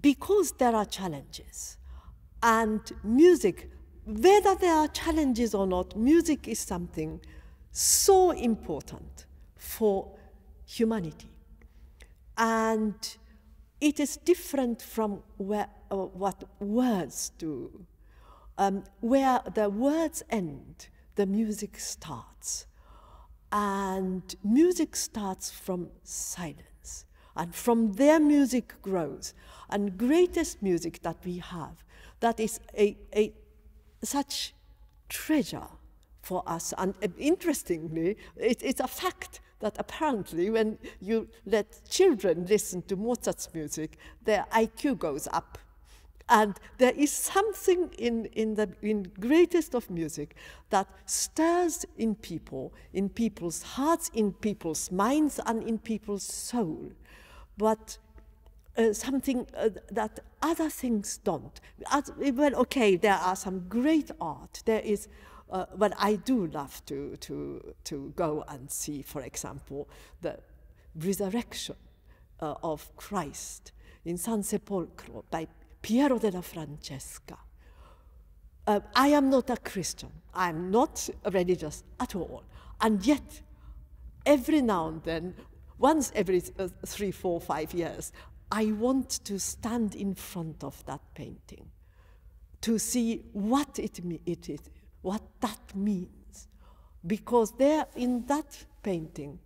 because there are challenges, and music, whether there are challenges or not, music is something so important for humanity. And it is different from where, uh, what words do. Um, where the words end, the music starts. And music starts from silence. And from their music grows. And greatest music that we have, that is a, a such treasure for us. And uh, interestingly, it, it's a fact that apparently when you let children listen to Mozart's music, their IQ goes up. And there is something in, in the in greatest of music that stirs in people, in people's hearts, in people's minds, and in people's soul. But uh, something uh, that other things don't. As, well, okay, there are some great art. There is uh, but I do love to, to, to go and see, for example, the resurrection uh, of Christ in San Sepolcro by Piero della Francesca. Uh, I am not a Christian. I'm not religious at all. And yet, every now and then, once every uh, three, four, five years, I want to stand in front of that painting to see what it, it, it, what that means. Because there in that painting,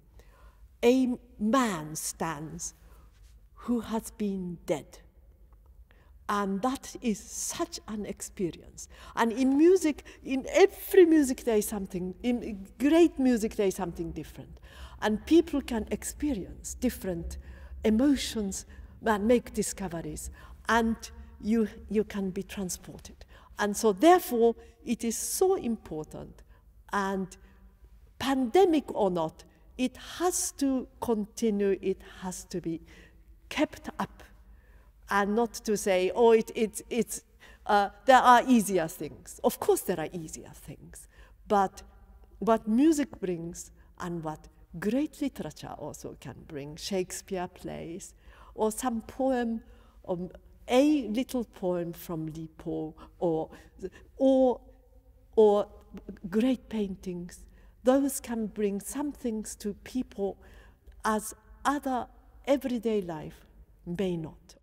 a man stands who has been dead. And that is such an experience. And in music, in every music, there is something, in great music, there is something different. And people can experience different emotions and make discoveries. And you, you can be transported. And so, therefore, it is so important. And pandemic or not, it has to continue, it has to be kept up. And not to say, oh, it, it, it's, uh, there are easier things. Of course, there are easier things. But what music brings and what great literature also can bring, Shakespeare plays, or some poem or a little poem from Li Po or, or, or great paintings, those can bring some things to people as other everyday life may not.